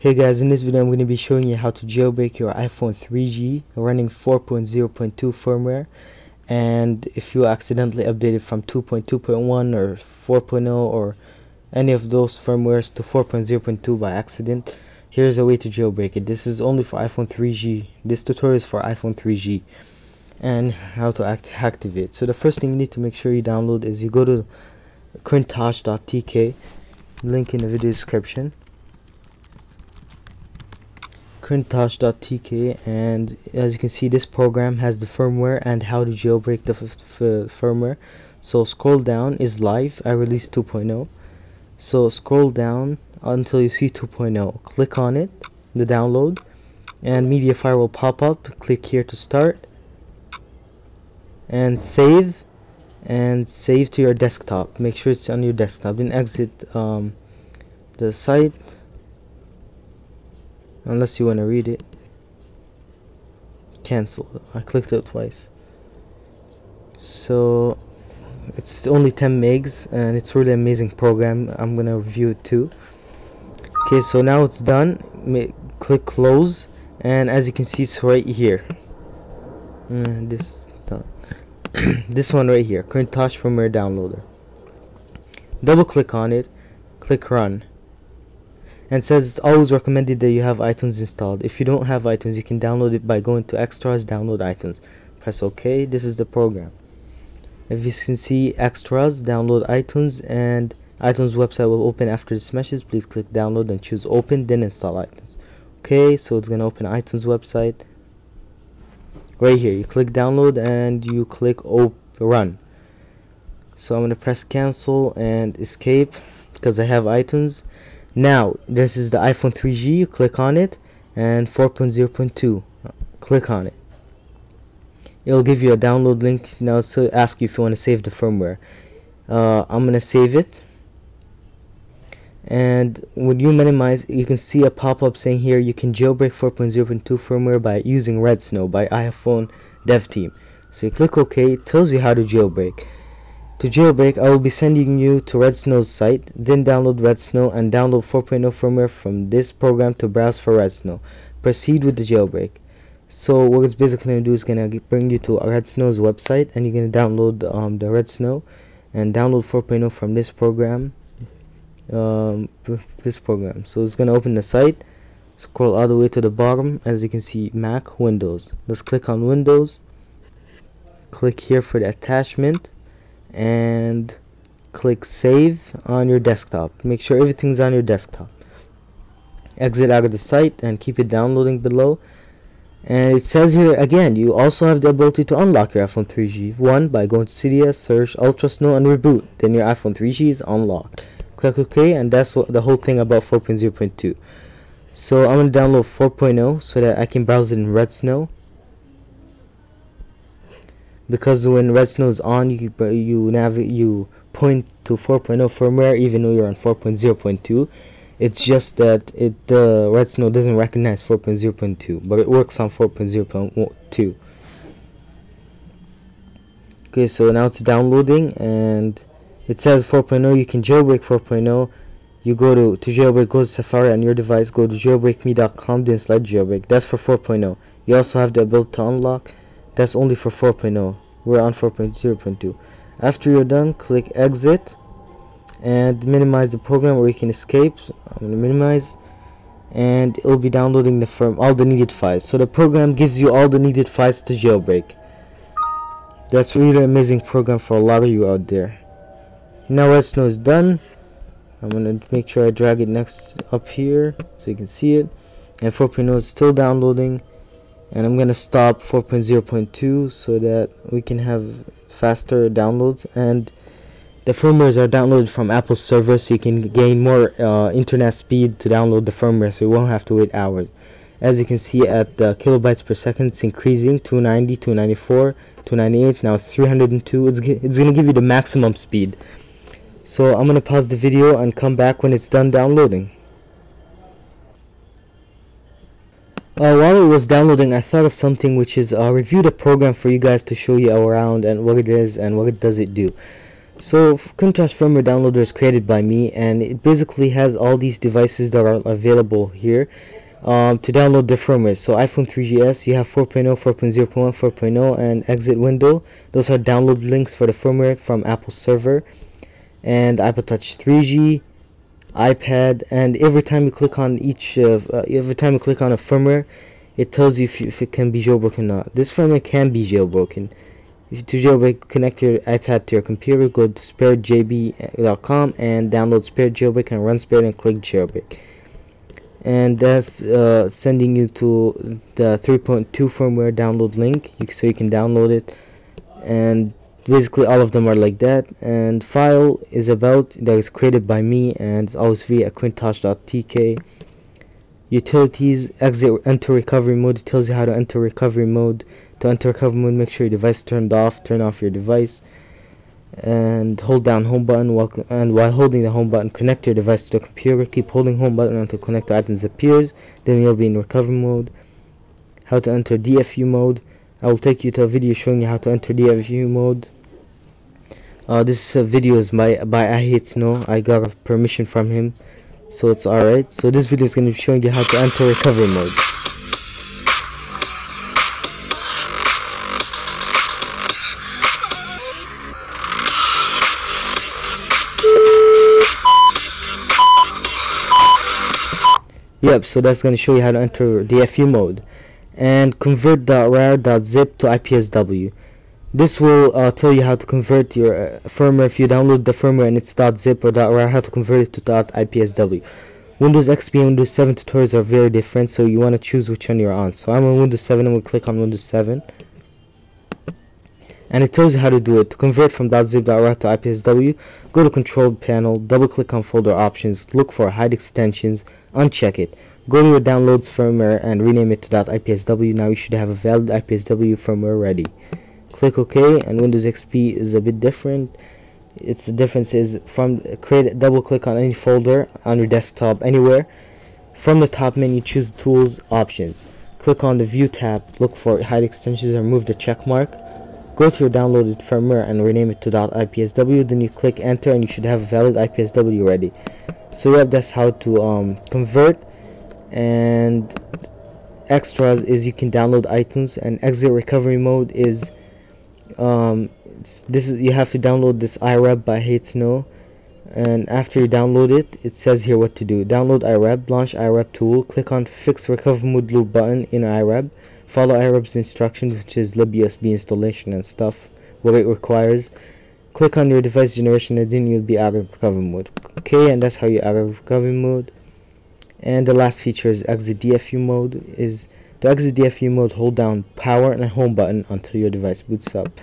Hey guys, in this video I'm going to be showing you how to jailbreak your iPhone 3G running 4.0.2 firmware and if you accidentally updated from 2.2.1 or 4.0 or any of those firmwares to 4.0.2 by accident here's a way to jailbreak it. This is only for iPhone 3G this tutorial is for iPhone 3G and how to act activate. So the first thing you need to make sure you download is you go to crint0sh.tk link in the video description crint0sh.tk and as you can see this program has the firmware and how to jailbreak the firmware. So scroll down is live. I released 2.0 so scroll down until you see 2.0 click on it the download and Mediafire will pop up. Click here to start. And save and save to your desktop. Make sure it's on your desktop. Then exit um, the site unless you want to read it. Cancel. I clicked it twice. So it's only 10 megs and it's really amazing program. I'm gonna review it too. Okay so now it's done. Click close and as you can see it's right here. Mm, this this one right here. Crint0sh firmware downloader. Double click on it. Click run and says it's always recommended that you have iTunes installed. If you don't have iTunes, you can download it by going to Extras, download iTunes. Press OK. This is the program. If you can see Extras, download iTunes, and iTunes website will open after this message. Please click download and choose open, then install iTunes. Okay, so it's gonna open iTunes website. Right here, you click download and you click open run. So I'm gonna press cancel and escape because I have iTunes now this is the iPhone 3G you click on it and 4.0.2 click on it. It'll give you a download link. Now to ask you if you want to save the firmware. Uh, I'm gonna save it. And when you minimize you can see a pop-up saying here you can jailbreak 4.0.2 firmware by using Redsn0w by iPhone dev team. So you click OK it tells you how to jailbreak to jailbreak, I will be sending you to Redsn0w's site, then download Redsn0w and download 4.0 firmware from this program to browse for Redsn0w. Proceed with the jailbreak. So what it's basically going to do is going to bring you to Redsn0w's website and you're going to download um, the Redsn0w and download 4.0 from this program. Um, this program. So it's going to open the site. Scroll all the way to the bottom as you can see Mac Windows. Let's click on Windows. Click here for the attachment and click save on your desktop. Make sure everything's on your desktop. Exit out of the site and keep it downloading below. And it says here again you also have the ability to unlock your iPhone 3G one by going to Cydia search ultrasn0w and reboot. Then your iPhone 3G is unlocked. Click OK and that's what the whole thing about 4.0.2 so I'm gonna download 4.0 so that I can browse it in Redsn0w because when Redsn0w is on you you navigate you point to 4.0 firmware even though you're on 4.0.2 it's just that it uh, Redsn0w doesn't recognize 4.0.2 but it works on 4.0.2 okay so now it's downloading and it says 4.0 you can jailbreak 4.0 you go to to jailbreak go to Safari on your device go to jailbreakme.com then slide jailbreak. That's for 4.0 you also have the ability to unlock that's only for 4.0 we're on 4.0.2 after you're done click exit and minimize the program where you can escape. I'm going to minimize. And it will be downloading the firm all the needed files. So the program gives you all the needed files to jailbreak. That's really amazing program for a lot of you out there. Now Redsn0w is done I'm gonna make sure I drag it next up here so you can see it. And 4.0 is still downloading and I'm gonna stop 4.0.2 so that we can have faster downloads. And the firmwares are downloaded from Apple server so you can gain more uh, internet speed to download the firmware so you won't have to wait hours. As you can see at uh, kilobytes per second it's increasing. 290 294 298 now it's 302 it's, it's gonna give you the maximum speed. So I'm gonna pause the video and come back when it's done downloading Uh, while it was downloading, I thought of something which is uh, review the program for you guys to show you around and what it is and what it does it do. So Crint0sh firmware downloader is created by me and it basically has all these devices that are available here um, to download the firmware. So iPhone 3GS, you have 4.0, 4.0.1, 4.0 and exit window. Those are download links for the firmware from Apple server. And Apple Touch 3G, iPad, and every time you click on each, uh, every time you click on a firmware, it tells you if, you, if it can be jailbroken or not. This firmware can be jailbroken. If you to jailbreak, connect your iPad to your computer, go to spiritjb.com and download Spirit Jailbreak and run spare and click jailbreak. And that's uh, sending you to the 3.2 firmware download link so you can download it. And basically all of them are like that. And file is about that is created by me and it's always via crint0sh.tk utilities exit enter recovery mode. It tells you how to enter recovery mode. To enter recovery mode make sure your device is turned off turn off your device. And hold down home button while and while holding the home button connect your device to the computer. Keep holding home button until connect items appears. Then you'll be in recovery mode. How to enter DFU mode. I will take you to a video showing you how to enter DFU mode uh, this uh, video is by by iH8sn0w. I got permission from him so it's alright. So this video is going to be showing you how to enter recovery mode. Yep so that's going to show you how to enter DFU mode. And convert.rar.zip to IPSW this will uh, tell you how to convert your uh, firmware if you download the firmware and it's .zip or .rar how to convert it to .ipsw. Windows XP and Windows 7 tutorials are very different so you want to choose which one you're on. So I'm on Windows 7 and we'll click on Windows 7 and it tells you how to do it. To convert from .zip.rar to IPSW, go to control panel, double click on folder options, look for hide extensions, uncheck it. Go to your downloads firmware and rename it to .ipsw. Now you should have a valid IPSW firmware ready click OK and Windows XP is a bit different. Its difference is from create double click on any folder on your desktop anywhere. From the top menu choose tools options. Click on the view tab look for hide extensions and remove the check mark. Go to your downloaded firmware and rename it to .ipsw then you click enter and you should have a valid IPSW ready. So yeah that's how to um, convert. And extras is you can download items and exit recovery mode is um, this is you have to download this IREB by Hate Snow and after you download it it says here what to do. Download IREB launch IREB tool click on fix recovery mode loop button in IREB follow IREB's instructions which is libusb installation and stuff what it requires. Click on your device generation and then you'll be out of recovery mode. Okay and that's how you out of recovery mode. And the last feature is exit DFU mode is to exit DFU mode, hold down power and home button until your device boots up.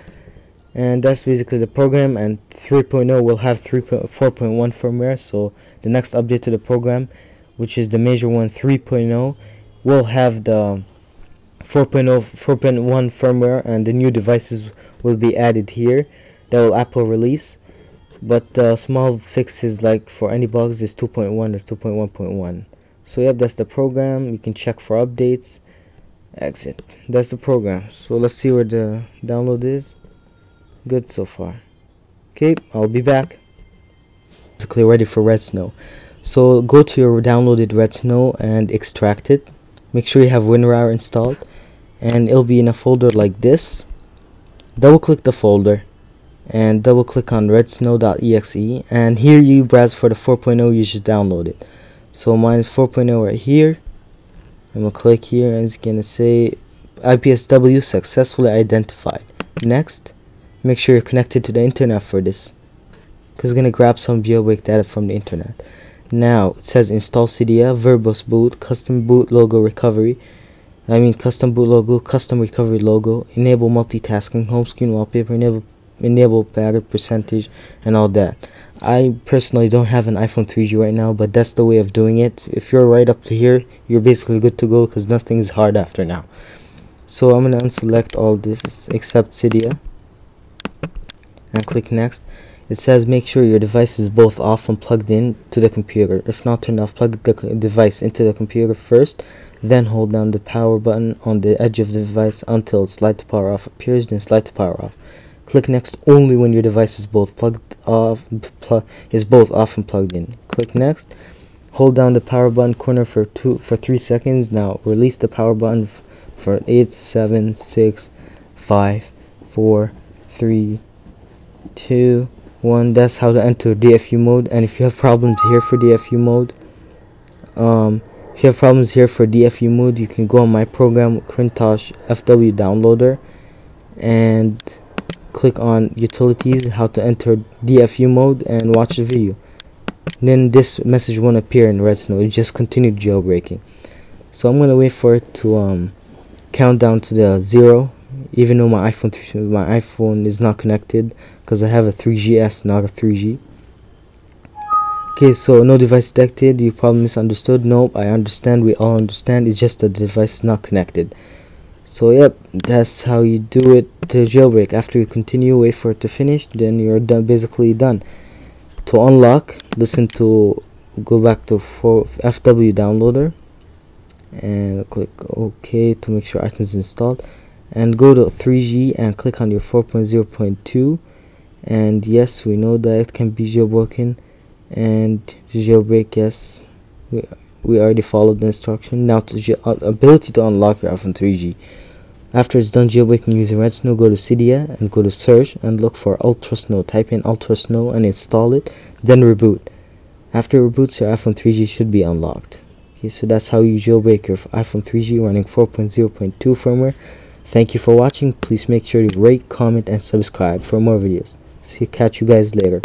And that's basically the program and 3.0 will have 3.4.1 firmware so the next update to the program which is the major one 3.0 will have the 4.0 4.1 firmware and the new devices will be added here that will Apple release. But uh, small fixes like for any bugs is 2.1 or 2.1.1 so yep that's the program. You can check for updates exit. That's the program. So let's see where the download is. Good so far. Okay I'll be back. Basically ready for Redsn0w. So go to your downloaded Redsn0w and extract it. Make sure you have WinRAR installed. And it'll be in a folder like this. Double click the folder. And double click on redsn0w.exe and here you browse for the 4.0 you just download it so mine is 4.0 right here I'm gonna click here and it's gonna say IPSW successfully identified. Next make sure you're connected to the internet for this because it's gonna grab some jailbreak data from the internet. Now it says install Cydia verbose boot custom boot logo recovery I mean custom boot logo custom recovery logo enable multitasking home screen wallpaper enable enable battery percentage and all that I personally don't have an iPhone 3G right now, but that's the way of doing it. If you're right up to here, you're basically good to go because nothing is hard after now. So I'm going to unselect all this except Cydia and click next. It says make sure your device is both off and plugged in to the computer. If not turned off, plug the device into the computer first, then hold down the power button on the edge of the device until slide to power off appears, then slide to power off. Click next only when your device is both plugged off pl is both off and plugged in. Click next. Hold down the power button corner for two for three seconds. Now release the power button for eight seven six five four three two one. That's how to enter DFU mode. And if you have problems here for DFU mode um, if you have problems here for DFU mode you can go on my program Crint0sh FW downloader. And click on utilities how to enter DFU mode and watch the video. Then this message won't appear in Redsn0w it just continued jailbreaking. So I'm gonna wait for it to um, count down to the zero even though my iPhone 3, my iPhone is not connected because I have a 3GS not a 3G okay so no device detected. You probably misunderstood. Nope I understand. We all understand. It's just the device is not connected so yep that's how you do it to jailbreak. After you continue wait for it to finish then you're done basically done. To unlock listen to go back to for FW downloader and click OK to make sure iTunes is installed. And go to 3G and click on your 4.0.2 and yes we know that it can be jailbroken. And jailbreak yes we, we already followed the instruction. Now to uh, ability to unlock your iPhone 3G after it's done jailbreaking using Redsn0w go to Cydia and go to search and look for UltraSn0w type in UltraSn0w and install it then reboot. After it reboots your iPhone 3G should be unlocked. Okay so that's how you jailbreak your iPhone 3G running 4.0.2 firmware. Thank you for watching. Please make sure to rate comment and subscribe for more videos. See catch you guys later